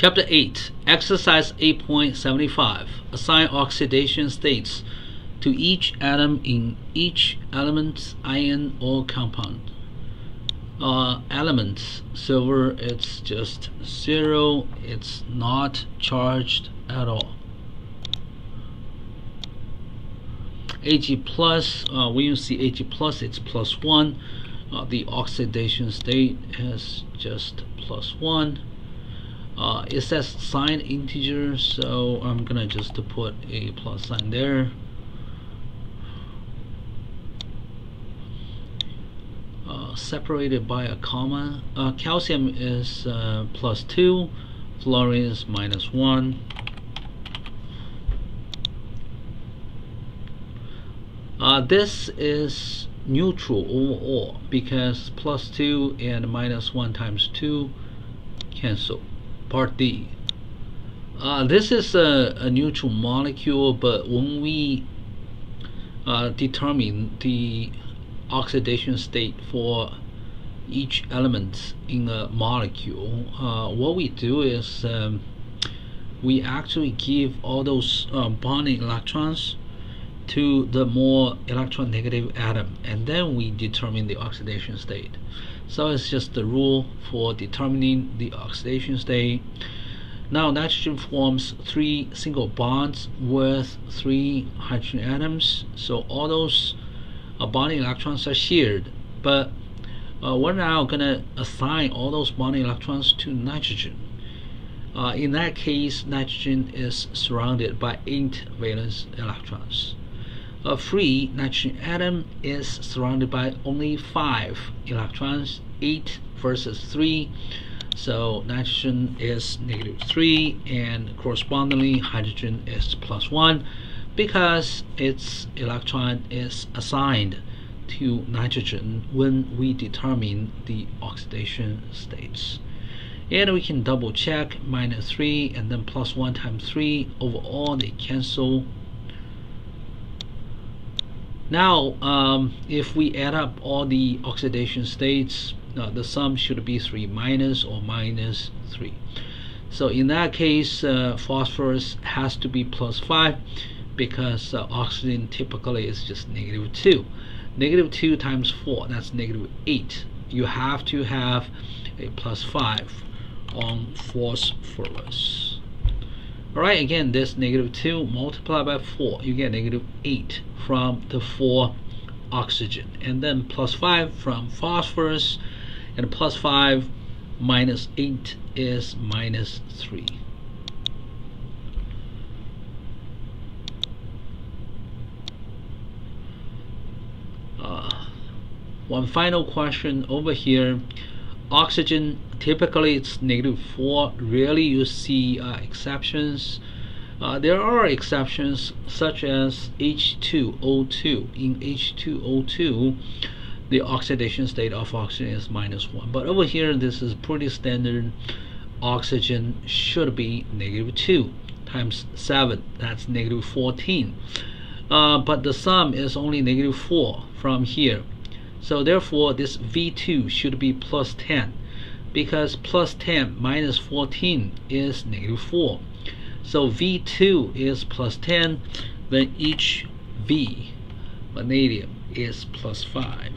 Chapter 8, Exercise 8.75. Assign oxidation states to each atom in each element, ion, or compound. Uh, elements, silver, it's just zero, it's not charged at all. Ag plus, uh, when you see Ag plus, it's plus 1. Uh, the oxidation state is just plus 1 uh, it says signed integer so I'm gonna just put a plus sign there. Uh, separated by a comma. Uh, calcium is uh, plus 2 fluorine is minus 1 uh, this is neutral overall because plus 2 and minus 1 times 2 cancel part D. Uh, this is a, a, neutral molecule, but when we uh, determine the oxidation state for each element in a molecule, uh, what we do is um, we actually give all those uh, bonding electrons to the more electronegative atom and then we determine the oxidation state. So it's just the rule for determining the oxidation state. Now nitrogen forms three single bonds with three hydrogen atoms. So all those uh, bonding electrons are shared. But uh, we're now going to assign all those bonding electrons to nitrogen. Uh, in that case nitrogen is surrounded by eight valence electrons a free nitrogen atom is surrounded by only 5 electrons, 8 versus 3. So nitrogen is negative 3 and correspondingly hydrogen is plus 1 because its electron is assigned to nitrogen when we determine the oxidation states. And we can double check minus 3 and then plus 1 times 3 overall they cancel now, um, if we add up all the oxidation states, uh, the sum should be 3 minus or minus 3. So in that case, uh, phosphorus has to be plus 5 because uh, oxygen typically is just negative 2. Negative 2 times 4, that's negative 8. You have to have a plus 5 on phosphorus. Alright, again, this negative 2 multiplied by 4, you get negative 8 from the 4 oxygen. And then plus 5 from phosphorus, and plus 5 minus 8 is minus 3. Uh, one final question over here oxygen typically it's negative 4 rarely you see uh, exceptions uh, there are exceptions such as H2O2 in H2O2 the oxidation state of oxygen is minus 1 but over here this is pretty standard. Oxygen should be negative 2 times 7 that's negative 14 uh, but the sum is only negative 4 from here. So therefore this V2 should be plus 10 because plus 10 minus 14 is negative 4. So V2 is plus 10, then each V vanadium is plus 5.